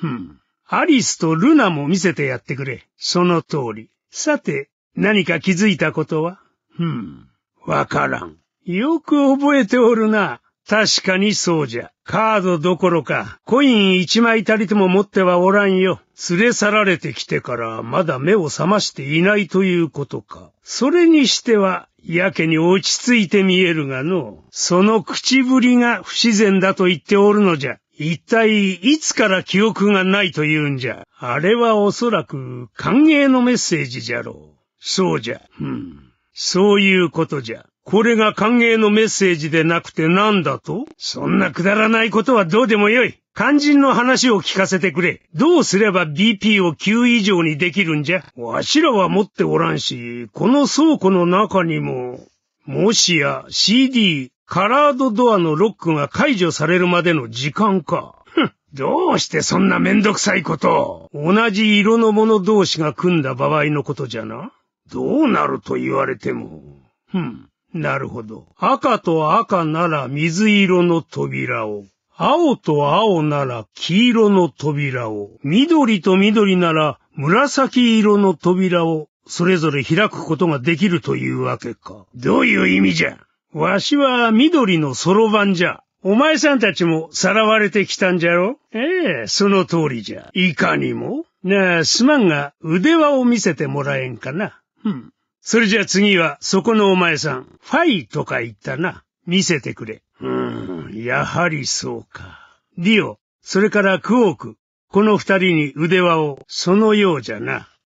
ふん。アリスとルナも見せてやってくれ。その通り。さて、何か気づいたことは？ふん。わからん。よく覚えておるな。確かにそうじゃ。カードどころか、コイン一枚たりとも持ってはおらんよ。連れ去られてきてからまだ目を覚ましていないということか。それにしては、やけに落ち着いて見えるがの、その口ぶりが不自然だと言っておるのじゃ。一体いつから記憶がないと言うんじゃ。あれはおそらく歓迎のメッセージじゃろう。そうじゃ。うん。そういうことじゃ。これが歓迎のメッセージでなくて何だと？そんなくだらないことはどうでもよい。肝心の話を聞かせてくれ。どうすれば BP を9以上にできるんじゃ？わしらは持っておらんし、この倉庫の中にも、もしや CD、カラードドアのロックが解除されるまでの時間か。ふん、どうしてそんなめんどくさいことを。同じ色の者同士が組んだ場合のことじゃな。どうなると言われても。ふん、なるほど。赤と赤なら水色の扉を。青と青なら黄色の扉を。緑と緑なら紫色の扉を。それぞれ開くことができるというわけか。どういう意味じゃわしは緑のそろばんじゃ。お前さんたちもさらわれてきたんじゃろ？ええ、その通りじゃ。いかにも。なあ、すまんが腕輪を見せてもらえんかな。ふん。それじゃ次は、そこのお前さん、ファイとか言ったな。見せてくれ。うーん、やはりそうか。ディオ、それからクオーク、この二人に腕輪を、そのようじゃな。